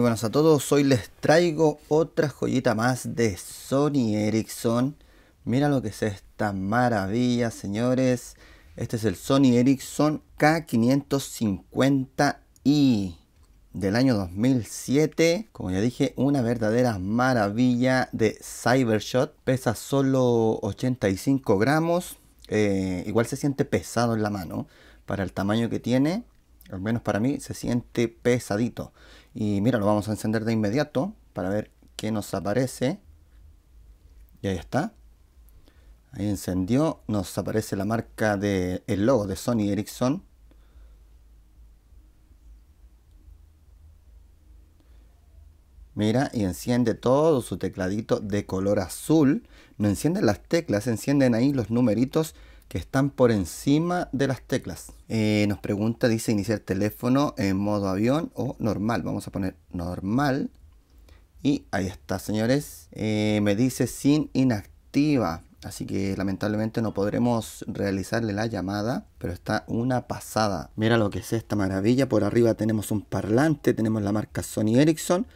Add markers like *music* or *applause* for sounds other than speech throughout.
Muy buenas a todos, hoy les traigo otra joyita más de Sony Ericsson. Mira lo que es esta maravilla, señores. Este es el Sony Ericsson K550i del año 2007. Como ya dije, una verdadera maravilla de Cybershot. Pesa solo 85 gramos. Eh, igual se siente pesado en la mano para el tamaño que tiene. Al menos para mí se siente pesadito. Y mira, lo vamos a encender de inmediato para ver qué nos aparece. Y ahí está. Ahí encendió. Nos aparece la marca de el logo de Sony Ericsson. Mira, y enciende todo su tecladito de color azul. No encienden las teclas, encienden ahí los numeritos que están por encima de las teclas. Eh, nos pregunta, dice iniciar teléfono en modo avión o normal. Vamos a poner normal. Y ahí está, señores. Eh, me dice sin inactiva. Así que lamentablemente no podremos realizarle la llamada, pero está una pasada. Mira lo que es esta maravilla. Por arriba tenemos un parlante, tenemos la marca Sony Ericsson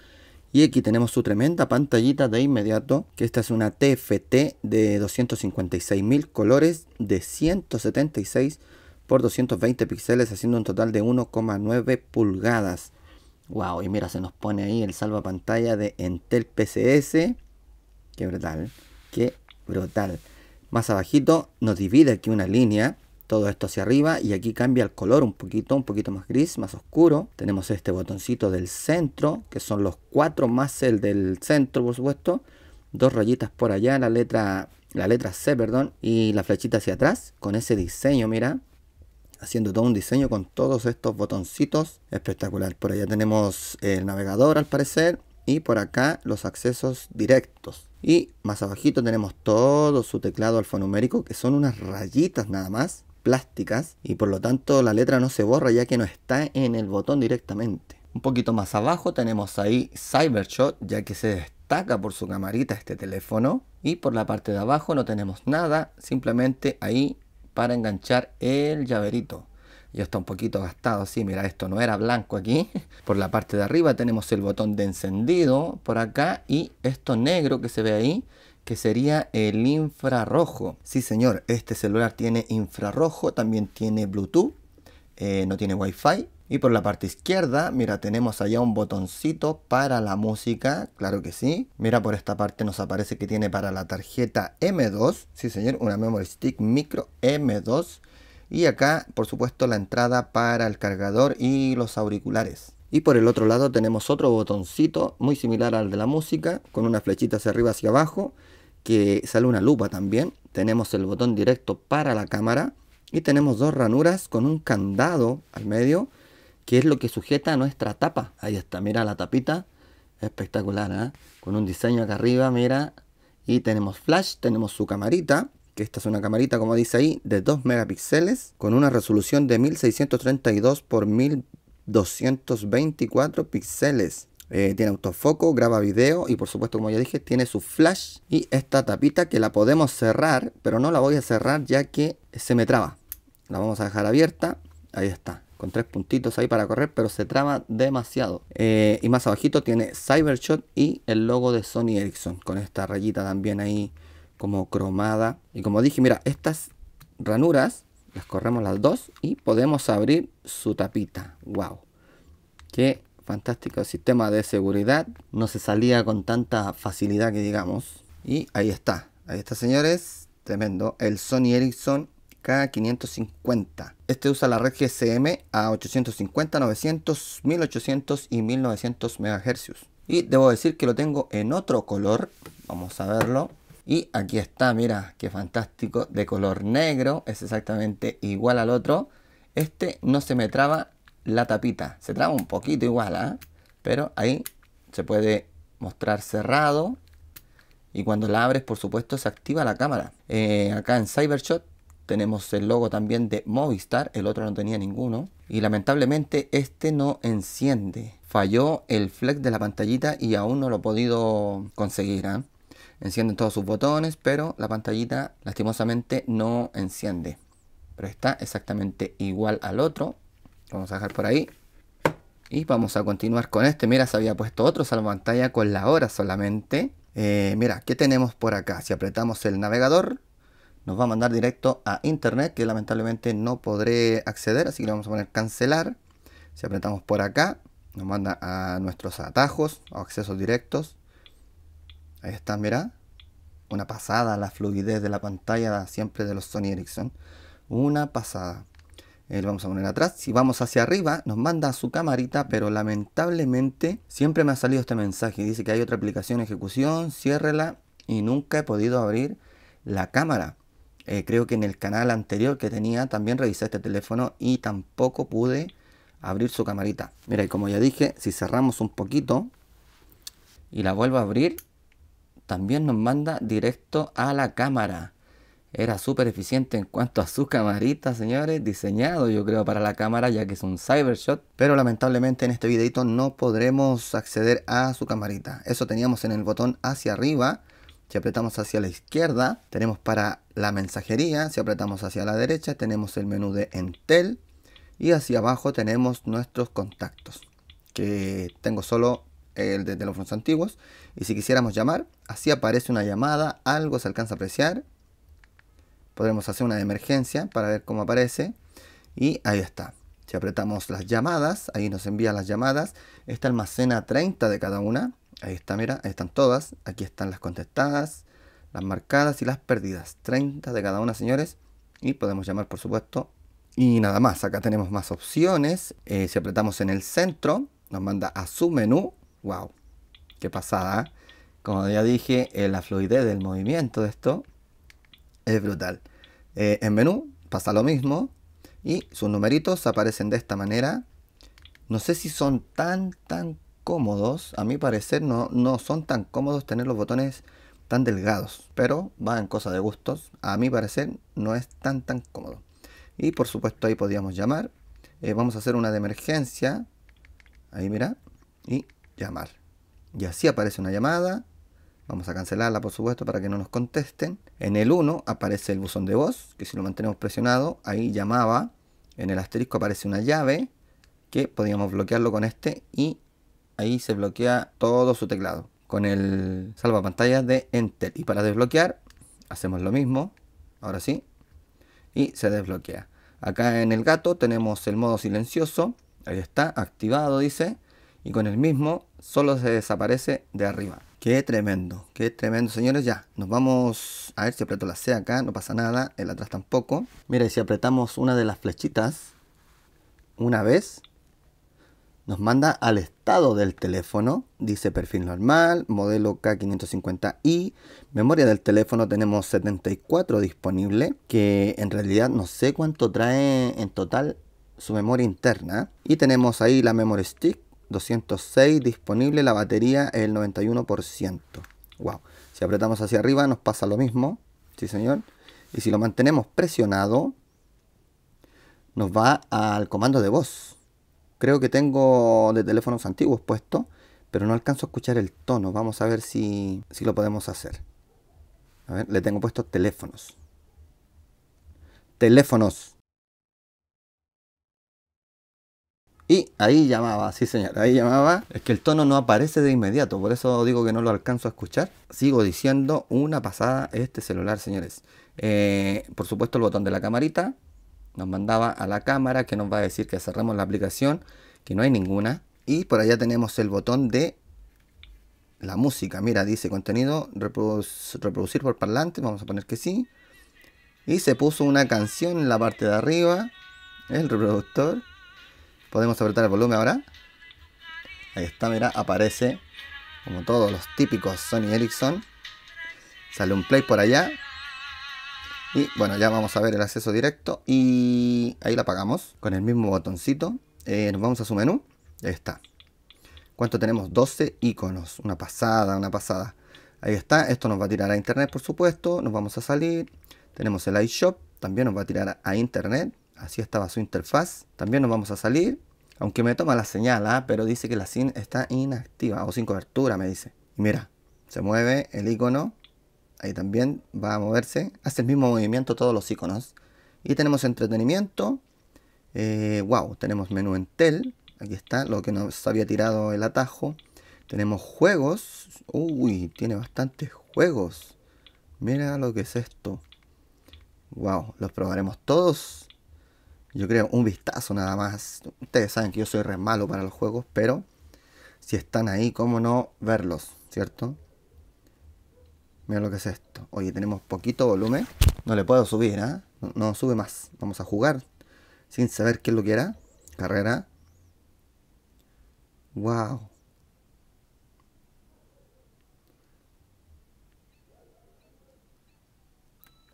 y aquí tenemos su tremenda pantallita de inmediato, que esta es una TFT de 256.000 colores de 176 por 220 píxeles, haciendo un total de 1,9 pulgadas. Wow, y mira, se nos pone ahí el salva pantalla de Intel PCS. Qué brutal, qué brutal. Más abajito nos divide aquí una línea todo esto hacia arriba y aquí cambia el color un poquito, un poquito más gris, más oscuro. Tenemos este botoncito del centro, que son los cuatro más el del centro, por supuesto. Dos rayitas por allá, la letra, la letra C, perdón, y la flechita hacia atrás, con ese diseño, mira. Haciendo todo un diseño con todos estos botoncitos. Espectacular. Por allá tenemos el navegador, al parecer. Y por acá los accesos directos. Y más abajito tenemos todo su teclado alfanumérico, que son unas rayitas nada más plásticas y por lo tanto la letra no se borra ya que no está en el botón directamente. Un poquito más abajo tenemos ahí Cybershot ya que se destaca por su camarita este teléfono y por la parte de abajo no tenemos nada, simplemente ahí para enganchar el llaverito. Ya está un poquito gastado, así mira, esto no era blanco aquí. *laughs* Por la parte de arriba tenemos el botón de encendido por acá y esto negro que se ve ahí que sería el infrarrojo. Sí, señor, este celular tiene infrarrojo, también tiene Bluetooth, eh, no tiene Wi-Fi. Y por la parte izquierda, mira, tenemos allá un botoncito para la música, claro que sí. Mira, por esta parte nos aparece que tiene para la tarjeta M2, sí señor, una Memory Stick Micro M2. Y acá, por supuesto, la entrada para el cargador y los auriculares. Y por el otro lado tenemos otro botoncito muy similar al de la música, con una flechita hacia arriba hacia abajo que sale una lupa también. Tenemos el botón directo para la cámara y tenemos dos ranuras con un candado al medio que es lo que sujeta nuestra tapa. Ahí está, mira la tapita, espectacular, ¿eh? con un diseño acá arriba, mira. Y tenemos flash, tenemos su camarita, que esta es una camarita como dice ahí, de 2 megapíxeles, con una resolución de 1632 por 1224 píxeles. Eh, tiene autofoco, graba video y por supuesto como ya dije tiene su flash y esta tapita que la podemos cerrar pero no la voy a cerrar ya que se me traba. La vamos a dejar abierta, ahí está, con tres puntitos ahí para correr pero se traba demasiado. Eh, y más abajito tiene Cybershot y el logo de Sony Ericsson con esta rayita también ahí como cromada. Y como dije, mira, estas ranuras las corremos las dos y podemos abrir su tapita. Wow. Qué fantástico sistema de seguridad. No se salía con tanta facilidad que digamos. Y ahí está. Ahí está, señores. Tremendo. El Sony Ericsson K550. Este usa la red GSM a 850, 900, 1800 y 1900 MHz. Y debo decir que lo tengo en otro color. Vamos a verlo. Y aquí está, mira, qué fantástico. De color negro. Es exactamente igual al otro. Este no se me traba la tapita. Se traba un poquito igual, ¿ah? pero ahí se puede mostrar cerrado. Y cuando la abres, por supuesto, se activa la cámara. Eh, acá en Cybershot tenemos el logo también de Movistar. El otro no tenía ninguno. Y lamentablemente este no enciende. Falló el flex de la pantallita y aún no lo he podido conseguir. ¿ah? Encienden todos sus botones, pero la pantallita lastimosamente no enciende. Pero está exactamente igual al otro. Vamos a dejar por ahí. Y vamos a continuar con este. Mira, se había puesto otro pantalla con la hora solamente. Eh, mira, ¿qué tenemos por acá? Si apretamos el navegador, nos va a mandar directo a internet, que lamentablemente no podré acceder, así que le vamos a poner cancelar. Si apretamos por acá, nos manda a nuestros atajos o accesos directos. Ahí está, mira. Una pasada la fluidez de la pantalla siempre de los Sony Ericsson. Una pasada. Eh, vamos a poner atrás. Si vamos hacia arriba, nos manda a su camarita, pero lamentablemente siempre me ha salido este mensaje. Dice que hay otra aplicación en ejecución, ciérrela y nunca he podido abrir la cámara. Eh, creo que en el canal anterior que tenía también revisé este teléfono y tampoco pude abrir su camarita. Mira, y como ya dije, si cerramos un poquito y la vuelvo a abrir, también nos manda directo a la cámara. Era súper eficiente en cuanto a su camarita, señores. Diseñado, yo creo, para la cámara, ya que es un Cybershot. Pero lamentablemente en este videito no podremos acceder a su camarita. Eso teníamos en el botón hacia arriba. Si apretamos hacia la izquierda, tenemos para la mensajería. Si apretamos hacia la derecha, tenemos el menú de Entel. Y hacia abajo tenemos nuestros contactos. Que tengo solo el de teléfonos antiguos. Y si quisiéramos llamar, así aparece una llamada, algo se alcanza a apreciar. Podremos hacer una de emergencia para ver cómo aparece. Y ahí está. Si apretamos las llamadas, ahí nos envía las llamadas. Esta almacena 30 de cada una. Ahí está, mira, ahí están todas. Aquí están las contestadas, las marcadas y las perdidas. 30 de cada una, señores. Y podemos llamar, por supuesto. Y nada más, acá tenemos más opciones. Eh, si apretamos en el centro, nos manda a su menú wow, qué pasada. Como ya dije, eh, la fluidez del movimiento de esto es brutal. Eh, en menú pasa lo mismo y sus numeritos aparecen de esta manera. No sé si son tan, tan cómodos. A mi parecer no, no son tan cómodos tener los botones tan delgados. Pero va en cosa de gustos. A mi parecer no es tan, tan cómodo. Y por supuesto ahí podríamos llamar. Eh, vamos a hacer una de emergencia. Ahí mira. Y llamar. Y así aparece una llamada. Vamos a cancelarla, por supuesto, para que no nos contesten. En el 1 aparece el buzón de voz, que si lo mantenemos presionado, ahí llamaba. En el asterisco aparece una llave, que podríamos bloquearlo con este, y ahí se bloquea todo su teclado. Con el salvapantallas de Enter. Y para desbloquear, hacemos lo mismo. Ahora sí. Y se desbloquea. Acá en el gato tenemos el modo silencioso. Ahí está, activado, dice y con el mismo solo se desaparece de arriba. Qué tremendo, qué tremendo, señores. Ya, nos vamos a ver si aprieto la C acá, no pasa nada, el atrás tampoco. Mira, si apretamos una de las flechitas una vez, nos manda al estado del teléfono. Dice perfil normal, modelo K550i. Memoria del teléfono tenemos 74 disponible, que en realidad no sé cuánto trae en total su memoria interna. Y tenemos ahí la memory stick 206 disponible, la batería el 91%. Wow. Si apretamos hacia arriba nos pasa lo mismo. Sí, señor. Y si lo mantenemos presionado, nos va al comando de voz. Creo que tengo de teléfonos antiguos puesto, pero no alcanzo a escuchar el tono. Vamos a ver si, si lo podemos hacer. A ver, le tengo puesto teléfonos. Teléfonos. Y ahí llamaba, sí señor, ahí llamaba. Es que el tono no aparece de inmediato, por eso digo que no lo alcanzo a escuchar. Sigo diciendo una pasada este celular, señores. Eh, por supuesto el botón de la camarita nos mandaba a la cámara que nos va a decir que cerramos la aplicación, que no hay ninguna. Y por allá tenemos el botón de la música. Mira, dice contenido reproducir por parlante, vamos a poner que sí. Y se puso una canción en la parte de arriba, el reproductor. Podemos apretar el volumen ahora. Ahí está, mira, aparece como todos los típicos Sony Ericsson. Sale un play por allá. Y bueno, ya vamos a ver el acceso directo. Y ahí la apagamos con el mismo botoncito. Eh, nos vamos a su menú. Ahí está. ¿Cuánto tenemos? 12 iconos. Una pasada, una pasada. Ahí está. Esto nos va a tirar a internet, por supuesto. Nos vamos a salir. Tenemos el iShop. También nos va a tirar a internet. Así estaba su interfaz. También nos vamos a salir. Aunque me toma la señal, ¿ah? pero dice que la SIM está inactiva o sin cobertura, me dice. Y mira, se mueve el icono. Ahí también va a moverse. Hace el mismo movimiento todos los iconos. Y tenemos entretenimiento. wow, eh, tenemos menú Entel. Aquí está lo que nos había tirado el atajo. Tenemos juegos. Uy, tiene bastantes juegos. Mira lo que es esto. Wow, los probaremos todos. Yo creo un vistazo nada más. Ustedes saben que yo soy re malo para los juegos, pero si están ahí, ¿cómo no verlos? ¿Cierto? Mira lo que es esto. Oye, tenemos poquito volumen. No le puedo subir. No, no, sube más. Vamos a jugar sin saber qué es lo que era. Carrera. Wow.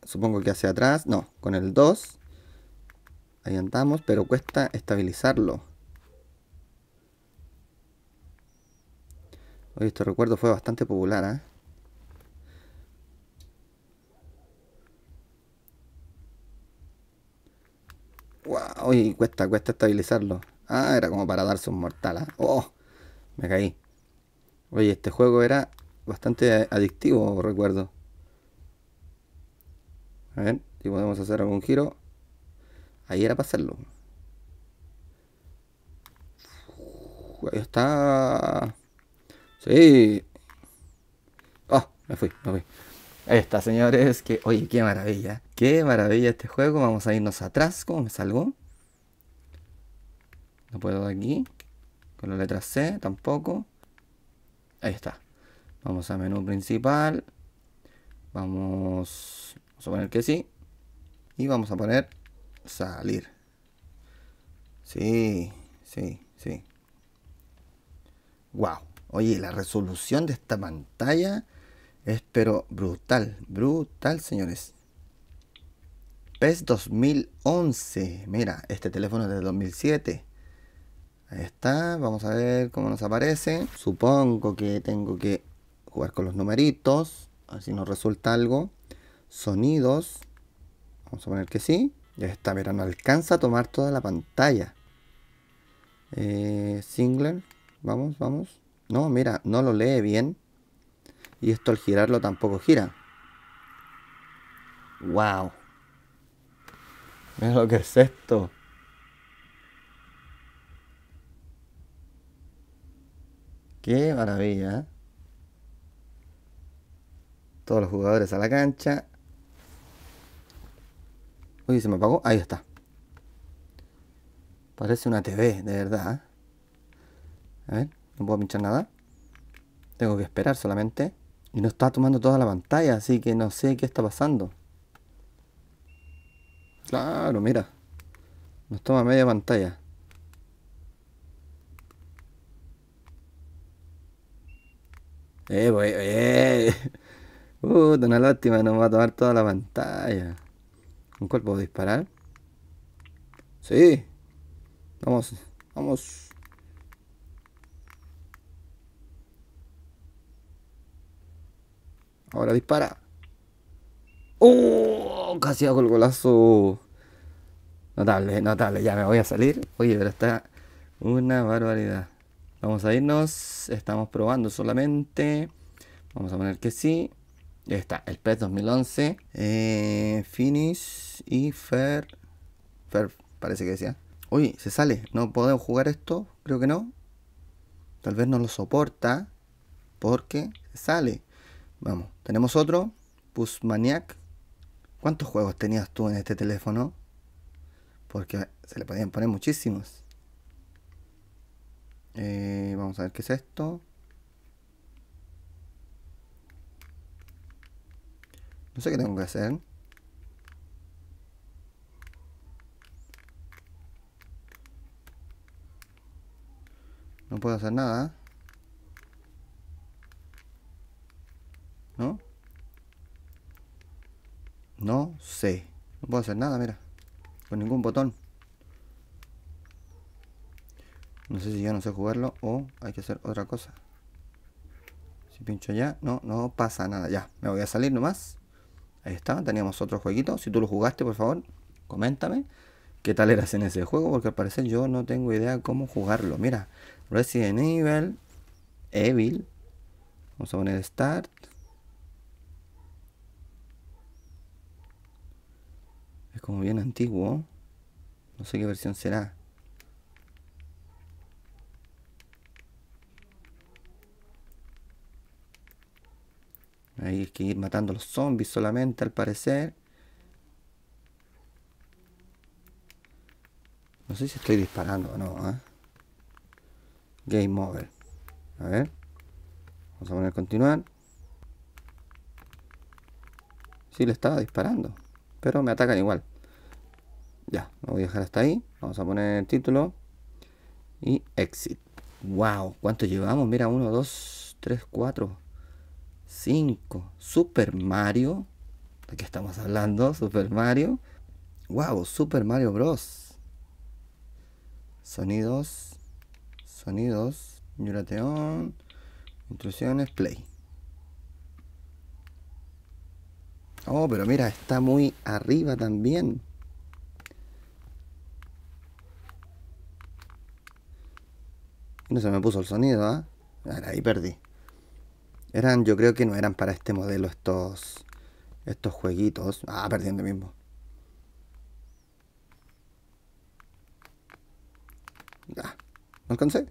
Supongo que hacia atrás. No, con el 2. Ahí andamos, pero cuesta estabilizarlo. Oye, este recuerdo fue bastante popular, ¿eh? Wow, y cuesta, cuesta estabilizarlo. Ah, era como para darse un mortal. ¿ah? Oh, me caí. Oye, este juego era bastante adictivo, recuerdo. A ver, si podemos hacer algún giro. Ahí era para hacerlo. Ahí está. Sí. Oh, me fui, me fui. Ahí está, señores. Que, oye, qué maravilla. Qué maravilla este juego. Vamos a irnos atrás. ¿Cómo me salgo? No puedo aquí. Con la letra C tampoco. Ahí está. Vamos a menú principal. Vamos, vamos a poner que sí. Y vamos a poner salir. Sí, sí, sí. Wow. Oye, la resolución de esta pantalla es pero brutal, brutal, señores. PES 2011. Mira, este teléfono es de 2007. Ahí está, vamos a ver cómo nos aparece. Supongo que tengo que jugar con los numeritos. A ver si nos resulta algo. Sonidos. Vamos a poner que sí. Ya está, mira, no alcanza a tomar toda la pantalla. Eh, Singler. Vamos, vamos. No, mira, no lo lee bien. Y esto al girarlo tampoco gira. ¡Wow! Mira lo que es esto. Qué maravilla. ¿eh? Todos los jugadores a la cancha. Uy, se me apagó. Ahí está. Parece una TV, de verdad. ¿eh? A ver, no puedo pinchar nada. Tengo que esperar solamente. Y no está tomando toda la pantalla, así que no sé qué está pasando. Claro, mira. Nos toma media pantalla. Eh, pues, eh. *laughs* Uh, una lástima, nos va a tomar toda la pantalla. ¿Con cuál puedo disparar? Sí. Vamos, vamos. Ahora dispara. ¡Oh! Casi hago el golazo. Notable, notable. Ya me voy a salir. Oye, pero está una barbaridad. Vamos a irnos. Estamos probando solamente. Vamos a poner que sí. Está. El PES 2011. Eh, finish y Fair. Fair, parece que decía. Oye, se sale. ¿No podemos jugar esto? Creo que no. Tal vez no lo soporta. Porque se sale. Vamos, tenemos otro, Pusmaniac. ¿Cuántos juegos tenías tú en este teléfono? Porque se le podían poner muchísimos. Eh, vamos a ver qué es esto. No sé qué tengo que hacer. No puedo hacer nada. ¿No? No sé. No puedo hacer nada, mira. Con ningún botón. No sé si ya no sé jugarlo o hay que hacer otra cosa. Si pincho ya, no, no pasa nada. Ya, me voy a salir nomás. Ahí está, teníamos otro jueguito. Si tú lo jugaste, por favor, coméntame qué tal eras en ese juego, porque al parecer yo no tengo idea cómo jugarlo. Mira, Resident Evil, Evil. Vamos a poner Start. Es como bien antiguo. No sé qué versión será. Hay que ir matando a los zombies solamente, al parecer. No sé si estoy disparando o no. ¿eh? Game over. A ver. Vamos a poner continuar. Sí, le estaba disparando. Pero me atacan igual. Ya, lo voy a dejar hasta ahí. Vamos a poner el título. Y exit. Wow, ¿cuánto llevamos? Mira, 1, 2, 3, 4, 5. Super Mario. ¿De qué estamos hablando? Super Mario. Wow, Super Mario Bros. Sonidos. Sonidos. Yurateón. Instrucciones. Play. Oh, pero mira, está muy arriba también. No se me puso el sonido, ¿ah? Ahí perdí. Eran, yo creo que no eran para este modelo estos estos jueguitos. Ah, perdiendo mismo. Ah, ¿no alcancé?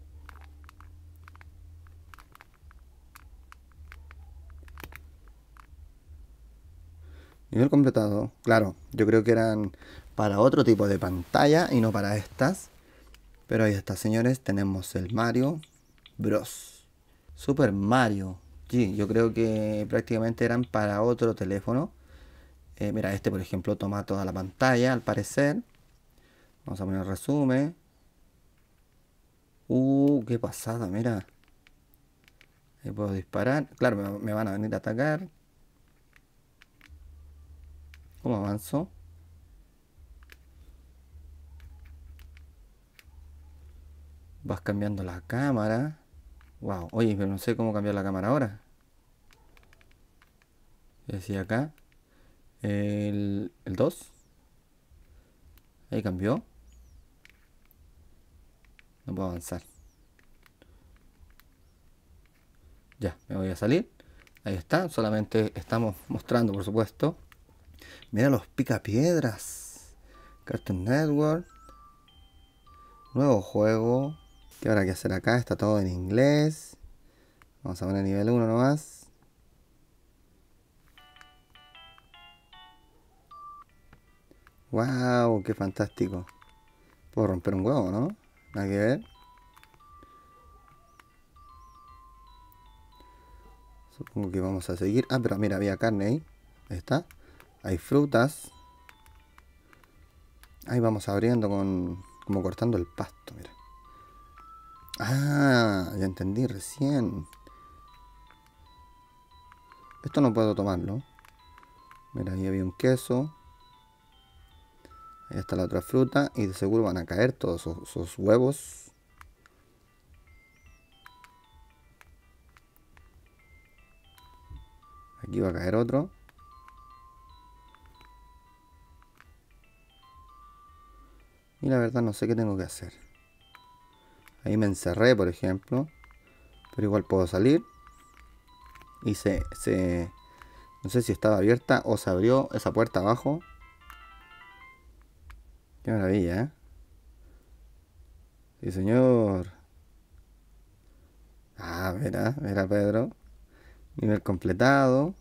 Nivel completado. Claro, yo creo que eran para otro tipo de pantalla y no para estas. Pero ahí está, señores. Tenemos el Mario Bros. Super Mario. Sí, yo creo que prácticamente eran para otro teléfono. Eh, mira, este por ejemplo toma toda la pantalla, al parecer. Vamos a poner resumen. Uh, qué pasada, mira. Ahí puedo disparar. Claro, me, van a venir a atacar. ¿Cómo avanzo? Vas cambiando la cámara. Wow. Oye, pero no sé cómo cambiar la cámara ahora. ¿Qué decía acá? El, el 2. Ahí cambió. No puedo avanzar. Ya, me voy a salir. Ahí está. Solamente estamos mostrando, por supuesto. Mira los picapiedras. Cartoon Network. Nuevo juego. ¿Qué habrá que hacer acá? Está todo en inglés. Vamos a poner nivel 1 nomás. ¡Wow! ¡Qué fantástico! Puedo romper un huevo, ¿no? Nada que ver. Supongo que vamos a seguir. Ah, pero mira, había carne ahí. Ahí está. Hay frutas. Ahí vamos abriendo con... Como cortando el pasto, mira. Ah, ya entendí recién. Esto no puedo tomarlo. Mira, ahí había un queso. Ahí está la otra fruta. Y de seguro van a caer todos esos, huevos. Aquí va a caer otro. Y la verdad no sé qué tengo que hacer. Ahí me encerré, por ejemplo. Pero igual puedo salir. Y se, se... No sé si estaba abierta o se abrió esa puerta abajo. Qué maravilla, ¿eh? Sí, señor. Ah, mira, mira Pedro. Nivel completado.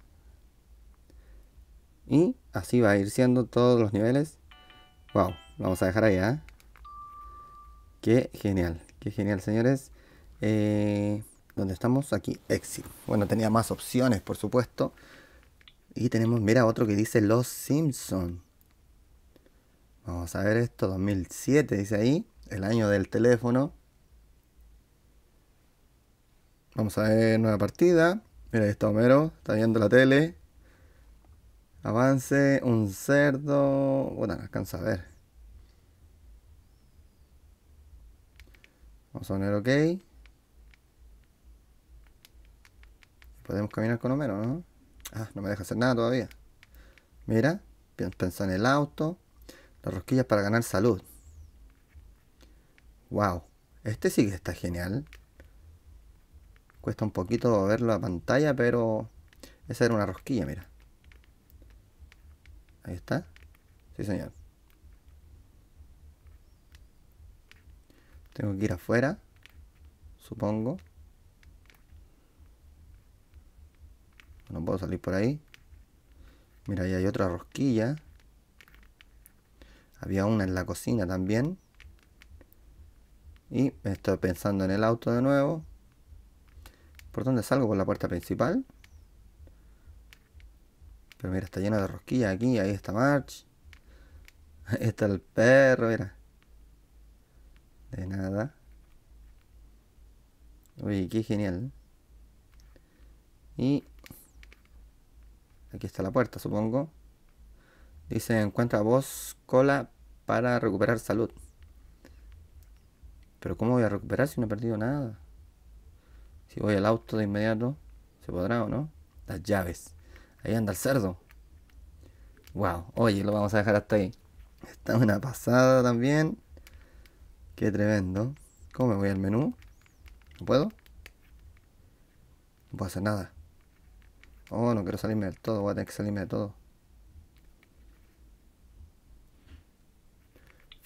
Y así va a ir siendo todos los niveles. Wow, vamos a dejar ahí, ¿eh? Qué genial. Qué genial, señores. Eh, ¿Dónde estamos? Aquí, Exit. Bueno, tenía más opciones, por supuesto. Y tenemos, mira, otro que dice Los Simpson. Vamos a ver esto, 2007 dice ahí, el año del teléfono. Vamos a ver nueva partida. Mira, ahí está Homero, está viendo la tele. Avance, un cerdo. Bueno, alcanza a ver. Vamos a poner OK. Podemos caminar con Homero, ¿no? Ah, no me deja hacer nada todavía. Mira, pensó en el auto. Las rosquillas para ganar salud. Wow. Este sí que está genial. Cuesta un poquito ver la pantalla, pero... Esa era una rosquilla, mira. Ahí está. Sí, señor. Tengo que ir afuera, supongo. No puedo salir por ahí. Mira, ahí hay otra rosquilla. Había una en la cocina también. Y estoy pensando en el auto de nuevo. ¿Por dónde salgo? ¿Por la puerta principal? Pero mira, está lleno de rosquillas aquí. Ahí está March. Ahí *laughs* está el perro, mira. De nada. Uy, qué genial. Y aquí está la puerta, supongo. Dice, encuentra voz cola para recuperar salud. Pero ¿cómo voy a recuperar si no he perdido nada? Si voy al auto de inmediato, ¿se podrá o no? Las llaves. Ahí anda el cerdo. Wow. Oye, lo vamos a dejar hasta ahí. Está una pasada también. Qué tremendo. ¿Cómo me voy al menú? ¿No puedo? No puedo hacer nada. Oh, no quiero salirme del todo. Voy a tener que salirme de todo.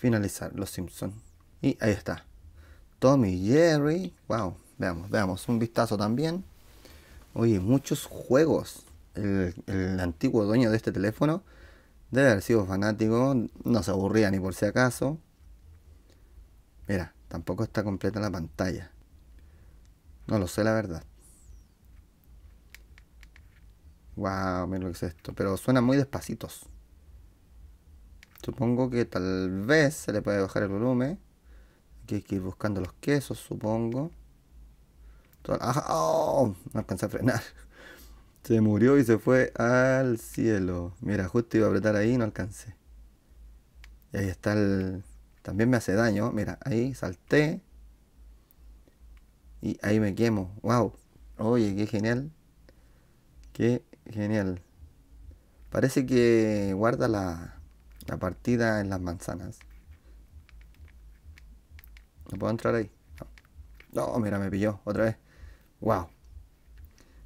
Finalizar Los Simpsons. Y ahí está. Tommy Jerry. Wow. Veamos, veamos. Un vistazo también. Oye, muchos juegos. El, el antiguo dueño de este teléfono debe haber sido fanático. No se aburría ni por si acaso. Mira, tampoco está completa la pantalla. No lo sé la verdad. Wow, mira lo que es esto. Pero suena muy despacitos. Supongo que tal vez se le puede bajar el volumen. Aquí hay que ir buscando los quesos, supongo. ¡Oh! No alcancé a frenar. *laughs* Se murió y se fue al cielo. Mira, justo iba a apretar ahí y no alcancé. Y ahí está el... También me hace daño. Mira, ahí salté. Y ahí me quemo. ¡Wow! Oye, qué genial. Qué genial. Parece que guarda la, la partida en las manzanas. ¿No puedo entrar ahí? No. no, mira, me pilló otra vez. ¡Wow!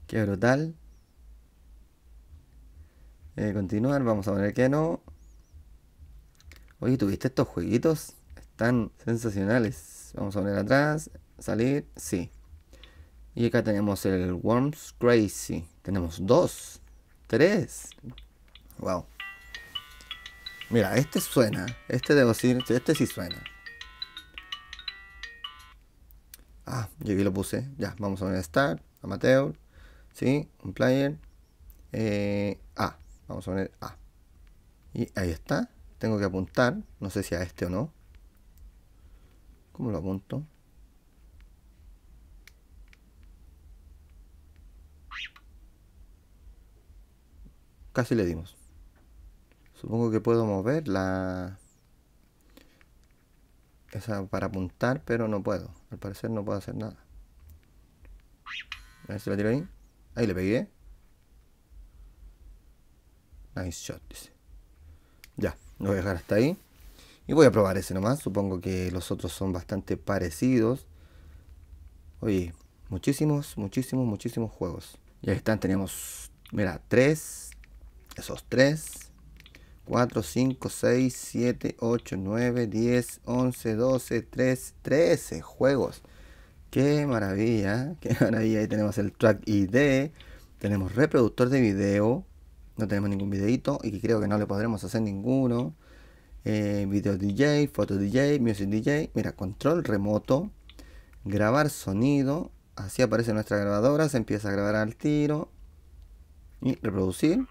Qué brutal. Eh, continuar, vamos a poner que no. Oye, ¿tuviste estos jueguitos? Están sensacionales. Vamos a poner atrás, salir, sí. Y acá tenemos el Worms Crazy. Tenemos dos, tres. Wow. Mira, este suena. Este debo decir, este sí suena. Ah, yo aquí lo puse. Ya, vamos a poner Start, Amateur. Sí, un player. Eh, A. Vamos a poner A. Y ahí está. Tengo que apuntar. No sé si a este o no. ¿Cómo lo apunto? Casi le dimos. Supongo que puedo mover la... Esa para apuntar, pero no puedo. Al parecer no puedo hacer nada. A ver si la tiro ahí. Ahí le pegué. Nice shot, dice. Ya, lo voy a dejar hasta ahí. Y voy a probar ese nomás. Supongo que los otros son bastante parecidos. Oye, muchísimos, muchísimos, muchísimos juegos. Y ahí están, tenemos, mira, tres. Esos tres. 4, 5, 6, 7, 8, 9, 10, 11, 12, 13, 13 juegos. Qué maravilla, *laughs* qué maravilla. Ahí tenemos el track ID, tenemos reproductor de video, no tenemos ningún videito y creo que no le podremos hacer ninguno. Eh, video DJ, foto DJ, music DJ. Mira, control remoto, grabar sonido. Así aparece nuestra grabadora, se empieza a grabar al tiro y reproducir.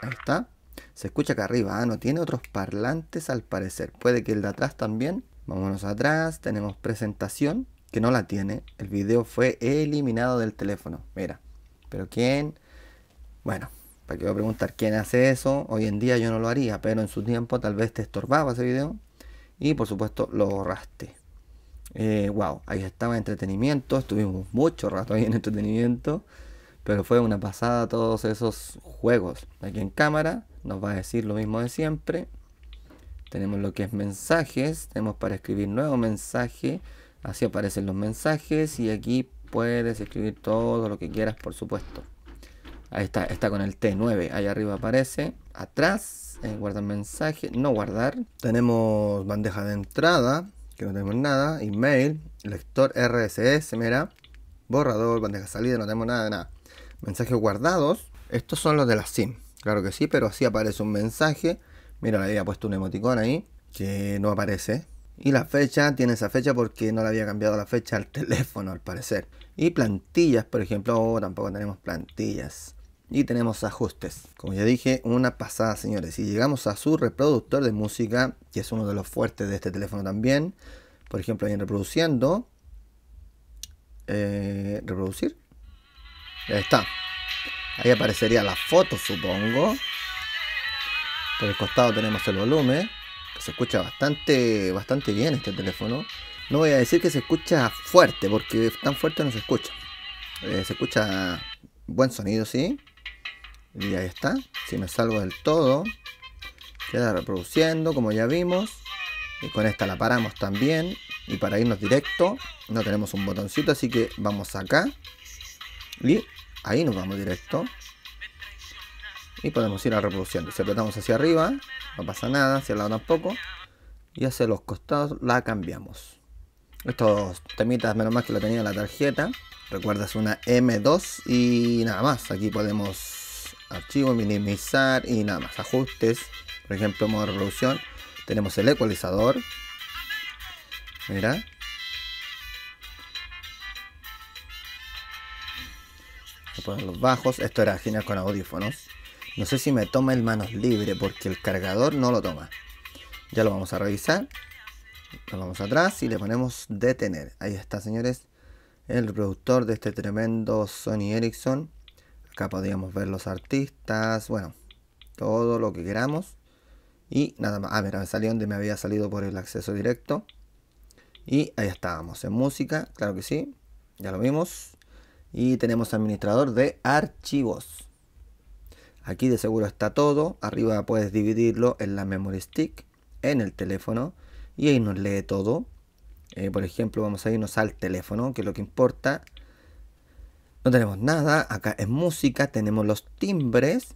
Ahí está. Se escucha acá arriba. Ah, no tiene otros parlantes al parecer. Puede que el de atrás también. Vámonos atrás. Tenemos presentación. Que no la tiene. El video fue eliminado del teléfono. Mira. Pero quién. Bueno. Para que voy a preguntar quién hace eso. Hoy en día yo no lo haría. Pero en su tiempo tal vez te estorbaba ese video. Y por supuesto lo borraste. Eh, wow. Ahí estaba entretenimiento. Estuvimos mucho rato ahí en entretenimiento. Pero fue una pasada todos esos juegos. Aquí en cámara nos va a decir lo mismo de siempre. Tenemos lo que es mensajes. Tenemos para escribir nuevo mensaje. Así aparecen los mensajes. Y aquí puedes escribir todo lo que quieras, por supuesto. Ahí está, está con el T9. Ahí arriba aparece. Atrás, eh, guardar mensaje. No guardar. Tenemos bandeja de entrada. Que no tenemos nada. Email. Lector RSS, mira. Borrador, bandeja salida, no tenemos nada de nada. Mensajes guardados. Estos son los de la SIM. Claro que sí, pero así aparece un mensaje. Mira, le había puesto un emoticón ahí que no aparece. Y la fecha, tiene esa fecha porque no le había cambiado la fecha al *laughs* teléfono al parecer. Y plantillas, por ejemplo, oh, tampoco tenemos plantillas. Y tenemos ajustes. Como ya dije, una pasada, señores. Y llegamos a su reproductor de música, que es uno de los fuertes de este teléfono también. Por ejemplo, en reproduciendo. Eh, reproducir. Ahí está. Ahí aparecería la foto, supongo. Por el costado tenemos el volumen se escucha bastante, bastante bien este teléfono. No voy a decir que se escucha fuerte, porque tan fuerte no se escucha. Eh, se escucha buen sonido, sí. Y ahí está. Si me salgo del todo, queda reproduciendo, como ya vimos. Y con esta la paramos también. Y para irnos directo, no tenemos un botoncito, así que vamos acá. Y ahí nos vamos directo y podemos ir a reproduciendo. Si apretamos hacia arriba, no pasa nada, hacia el lado tampoco. Y hacia los costados la cambiamos. Estos temitas, menos mal que lo tenía en la tarjeta. Recuerdas una M2 y nada más. Aquí podemos archivo, minimizar y nada más. Ajustes, por ejemplo, modo de reproducción. Tenemos el ecualizador. Mira. Los bajos. Esto era genial con audífonos. No sé si me toma el manos libre porque el cargador no lo toma. Ya lo vamos a revisar. Nos vamos atrás y le ponemos detener. Ahí está, señores. El reproductor de este tremendo Sony Ericsson. Acá podríamos ver los artistas. Bueno, todo lo que queramos. Y nada más. Ah, mira, me salió donde me había salido por el acceso directo. Y ahí estábamos. En música, claro que sí. Ya lo vimos. Y tenemos administrador de archivos. Aquí de seguro está todo. Arriba puedes dividirlo en la memory stick, en el teléfono. Y ahí nos lee todo. Eh, por ejemplo, vamos a irnos al teléfono, que es lo que importa. No tenemos nada. Acá en música tenemos los timbres.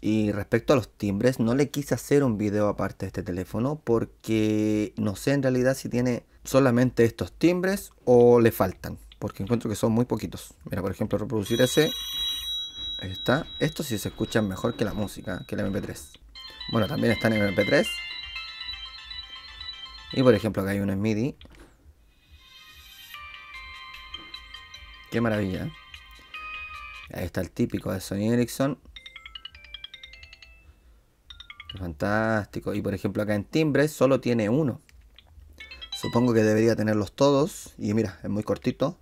Y respecto a los timbres, no le quise hacer un video aparte de este teléfono porque no sé en realidad si tiene solamente estos timbres o le faltan. Porque encuentro que son muy poquitos. Mira, por ejemplo, reproducir ese Ahí está. Esto sí se escucha mejor que la música, que el MP3. Bueno, también está en el MP3. Y por ejemplo, acá hay uno en MIDI. Qué maravilla. Ahí está el típico de Sony Ericsson. Fantástico. Y por ejemplo, acá en timbre solo tiene uno. Supongo que debería tenerlos todos. Y mira, es muy cortito.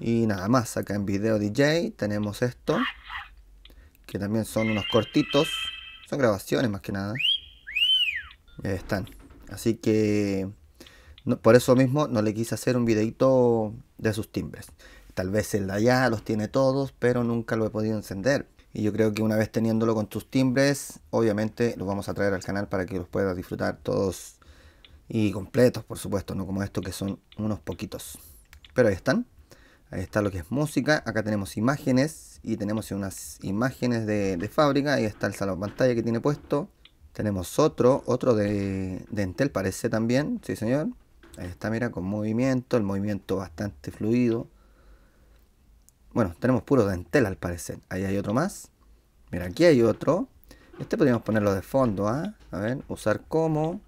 Y nada más, acá en video DJ tenemos esto. Que también son unos cortitos. Son grabaciones más que nada. Ahí están. Así que por eso mismo no le quise hacer un videito de sus timbres. Tal vez el de allá los tiene todos, pero nunca lo he podido encender. Y yo creo que una vez teniéndolo con tus timbres, obviamente los vamos a traer al canal para que los puedas disfrutar todos y completos, por supuesto, no como estos que son unos poquitos. Pero ahí están. Ahí está lo que es música. Acá tenemos imágenes y tenemos unas imágenes de, fábrica. Ahí está el salón pantalla que tiene puesto. Tenemos otro, otro de, de Entel parece también. Sí, señor. Ahí está, mira, con movimiento. El movimiento bastante fluido. Bueno, tenemos puro de Entel al parecer. Ahí hay otro más. Mira, aquí hay otro. Este podríamos ponerlo de fondo, ¿ah? A ver, usar como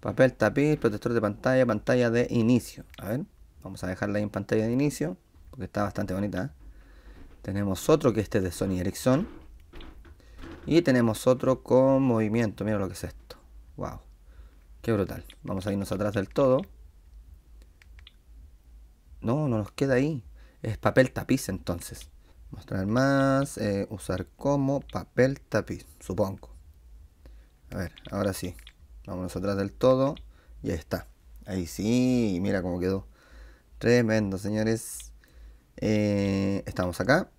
papel tapiz, protector de pantalla, pantalla de inicio. A ver. Vamos a dejarla ahí en pantalla de inicio, porque está bastante bonita. Tenemos otro que este es de Sony Ericsson. Y tenemos otro con movimiento. Mira lo que es esto. Wow. Qué brutal. Vamos a irnos atrás del todo. No, no nos queda ahí. Es papel tapiz entonces. Mostrar más. Eh, usar como papel tapiz. Supongo. A ver, ahora sí. Vámonos atrás del todo. Y ahí está. Ahí sí. Mira cómo quedó. Tremendo, señores. Eh, estamos acá.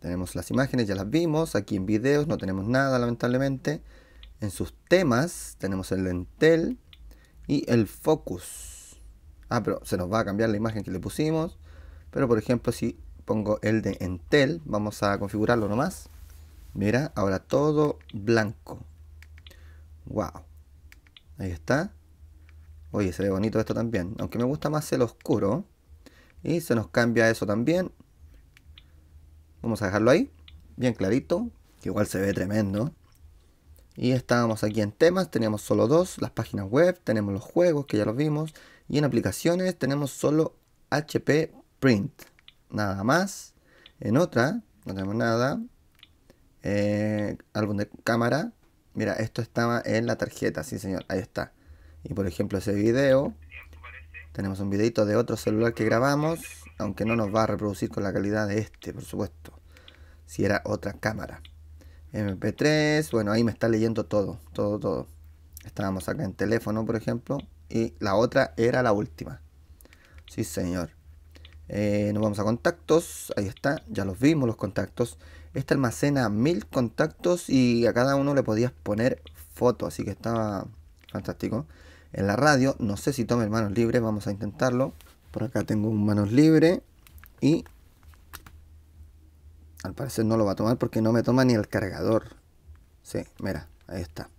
Tenemos las imágenes, ya las vimos. Aquí en videos no tenemos nada, lamentablemente. En sus temas tenemos el lentel y el focus. Ah, pero se nos va a cambiar la imagen que le pusimos. Pero por ejemplo, si pongo el de Entel, vamos a configurarlo nomás. Mira, ahora todo blanco. Wow. Ahí está. Oye, se ve bonito esto también. Aunque me gusta más el oscuro. Y se nos cambia eso también. Vamos a dejarlo ahí, bien clarito, que igual se ve tremendo. Y estábamos aquí en temas, teníamos solo dos, las páginas web, tenemos los juegos que ya los vimos. Y en aplicaciones tenemos solo HP Print, nada más. En otra no tenemos nada. Eh, álbum de cámara. Mira, esto estaba en la tarjeta, sí señor, ahí está. Y por ejemplo ese video, tenemos un videito de otro celular que grabamos, aunque no nos va a reproducir con la calidad de este, por supuesto. Si era otra cámara. MP3, bueno, ahí me está leyendo todo, todo, todo. Estábamos acá en teléfono, por ejemplo, y la otra era la última. Sí, señor. Eh, nos vamos a contactos, ahí está, ya los vimos los contactos. Este almacena mil contactos y a cada uno le podías poner foto, así que estaba fantástico. En la radio, no sé si tome manos libres, vamos a intentarlo. Por acá tengo un manos libre y al parecer no lo va a tomar porque no me toma ni el cargador. Sí, mira, ahí está.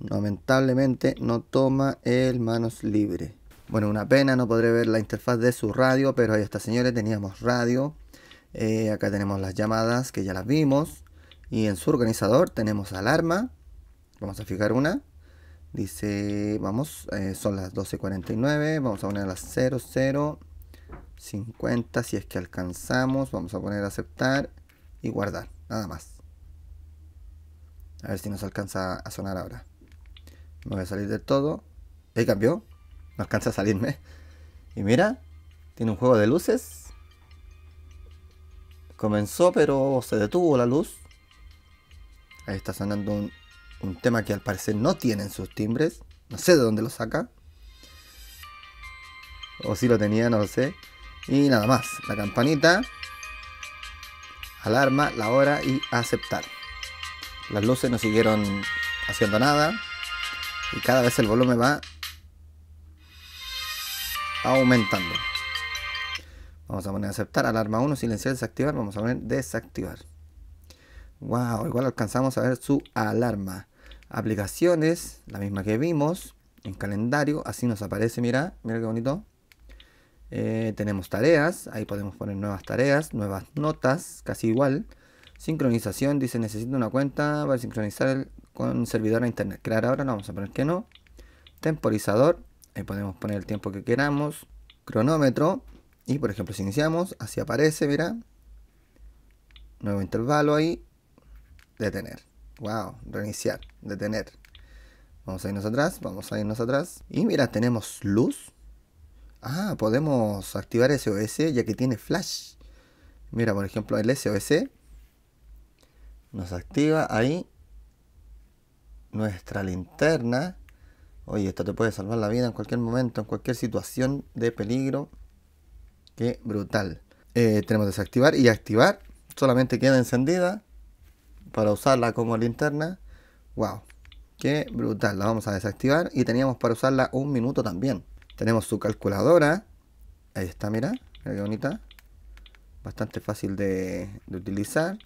Lamentablemente no toma el manos libre. Bueno, una pena, no podré ver la interfaz de su radio, pero ahí está, señores, teníamos radio. Eh, acá tenemos las llamadas que ya las vimos. Y en su organizador tenemos alarma. Vamos a fijar una. Dice, vamos, eh, son las 12.49. Vamos a poner las 0050 si es que alcanzamos. Vamos a poner aceptar y guardar, nada más. A ver si nos alcanza a sonar ahora. Me voy a salir de todo. ¿Ahí cambió? No alcanza a salirme. Y mira, tiene un juego de luces. Comenzó, pero se detuvo la luz. Ahí está sonando un, tema que al parecer no tienen sus timbres. No sé de dónde lo saca. O si lo tenía, no lo sé. Y nada más. La campanita. Alarma, la hora y aceptar. Las luces no siguieron haciendo nada. Y cada vez el volumen va aumentando. Vamos a poner aceptar, alarma 1, silenciar, desactivar. Vamos a poner desactivar. Wow, igual alcanzamos a ver su alarma. Aplicaciones, la misma que vimos. En calendario, así nos aparece, mira, mira qué bonito. Eh, tenemos tareas, ahí podemos poner nuevas tareas, nuevas notas, casi igual. Sincronización, dice necesito una cuenta para sincronizar con servidor a internet. Crear ahora, no vamos a poner que no. Temporizador, Ahí podemos poner el tiempo que queramos. Cronómetro. Y por ejemplo, si iniciamos, así aparece, mira. Nuevo intervalo ahí. Detener. Wow, reiniciar, detener. Vamos a irnos atrás, vamos a irnos atrás. Y mira, tenemos luz. Ah, podemos activar SOS ya que tiene flash. Mira, por ejemplo, el SOS nos activa ahí nuestra linterna Oye, esto te puede salvar la vida en cualquier momento, en cualquier situación de peligro. Qué brutal. Eh, tenemos desactivar y activar. Solamente queda encendida para usarla como linterna. Wow, qué brutal. La vamos a desactivar y teníamos para usarla un minuto también. Tenemos su calculadora. Ahí está, mira. Mira qué bonita. Bastante fácil de, utilizar.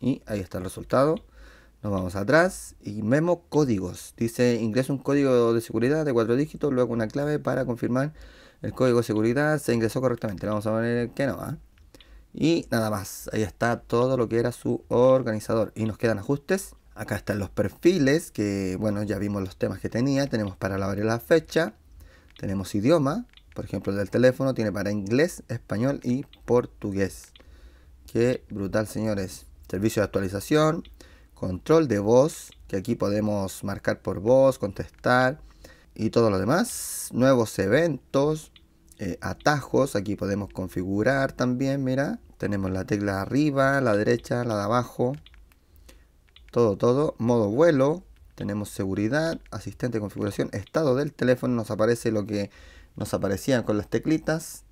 Y ahí está el resultado. Nos vamos atrás y memo códigos. Dice ingresa un código de seguridad de cuatro dígitos, luego una clave para confirmar el código de seguridad se ingresó correctamente. vamos a poner que no. ¿ah? Y nada más. Ahí está todo lo que era su organizador. Y nos quedan ajustes. Acá están los perfiles, que bueno, ya vimos los temas que tenía. Tenemos para la la fecha. Tenemos idioma. Por ejemplo, el del teléfono tiene para inglés, español y portugués. Qué brutal, señores. Servicio de actualización control de voz, que aquí podemos marcar por voz, contestar y todo lo demás. Nuevos eventos, eh, atajos, aquí podemos configurar también, mira. Tenemos la tecla arriba, la derecha, la de abajo. Todo, todo. Modo vuelo. Tenemos seguridad, asistente de configuración, estado del teléfono. Nos aparece lo que nos aparecía con las teclitas.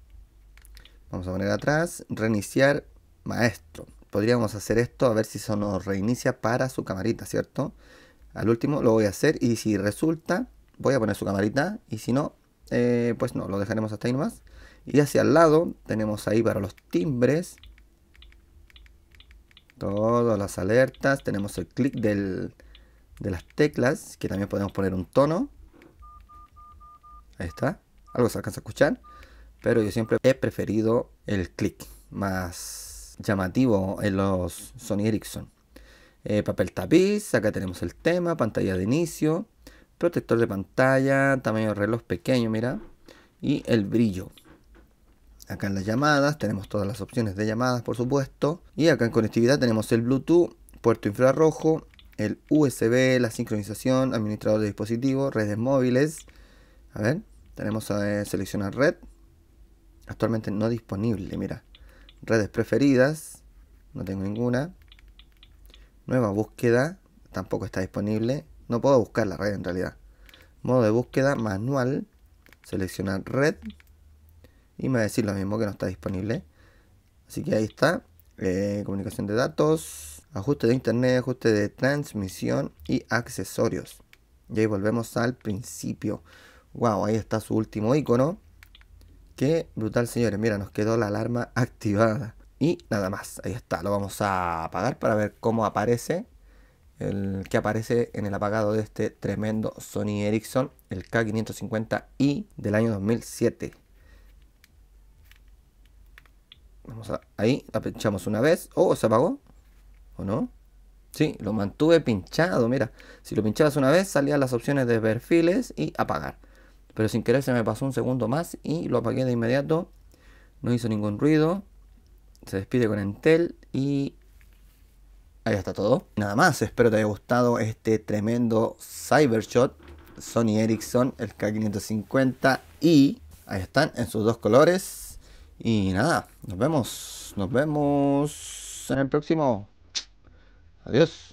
Vamos a poner atrás. Reiniciar maestro podríamos hacer esto a ver si eso nos reinicia para su camarita, ¿cierto? Al último lo voy a hacer y si resulta, voy a poner su camarita y si no, eh, pues no, lo dejaremos hasta ahí nomás. Y hacia el lado tenemos ahí para los timbres. Todas las alertas. Tenemos el clic de las teclas. Que también podemos poner un tono. Ahí está. algo se alcanza a escuchar, pero yo siempre he preferido el clic más llamativo en los Sony Ericsson. Eh, papel tapiz, acá tenemos el tema, pantalla de inicio, protector de pantalla, tamaño de reloj pequeño, mira, y el brillo. Acá en las llamadas tenemos todas las opciones de llamadas, por supuesto. Y acá en conectividad tenemos el Bluetooth, puerto infrarrojo, el USB, la sincronización, administrador de dispositivos, redes móviles. A ver, tenemos a seleccionar red. Actualmente no disponible, mira. Redes preferidas, no tengo ninguna. Nueva búsqueda, tampoco está disponible. No puedo buscar la red en realidad. Modo de búsqueda manual, seleccionar red. Y me va a decir lo mismo que no está disponible. Así que ahí está. Eh, comunicación de datos, ajuste de internet, ajuste de transmisión y accesorios. Y ahí volvemos al principio. Wow, ahí está su último icono. Qué brutal, señores. Mira, nos quedó la alarma *laughs* activada. Y nada más, ahí está, lo vamos a apagar para ver cómo aparece el que aparece en el apagado de este tremendo Sony Ericsson, el K550i del año 2007. Vamos a, ahí, la pinchamos una vez. Oh, se apagó. ¿O no? Sí, lo mantuve pinchado. Mira, si lo pinchabas una vez, salían las opciones de perfiles y apagar. Pero sin querer se me pasó un segundo más y lo apagué de inmediato. No hizo ningún ruido se despide con Entel y ahí está todo. Nada más, espero te haya gustado este tremendo Cybershot Sony Ericsson, el K550 y ahí están en sus dos colores. Y nada, nos vemos, nos vemos en el próximo. Adiós.